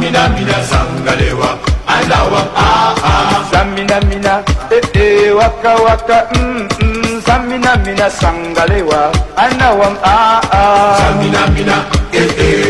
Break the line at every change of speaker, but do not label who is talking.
mina mina sangalewa alawa ah ah
samina mina eh eh waka waka mm mm. Samina mina sangalewa anawam ah ah samina mina eh eh.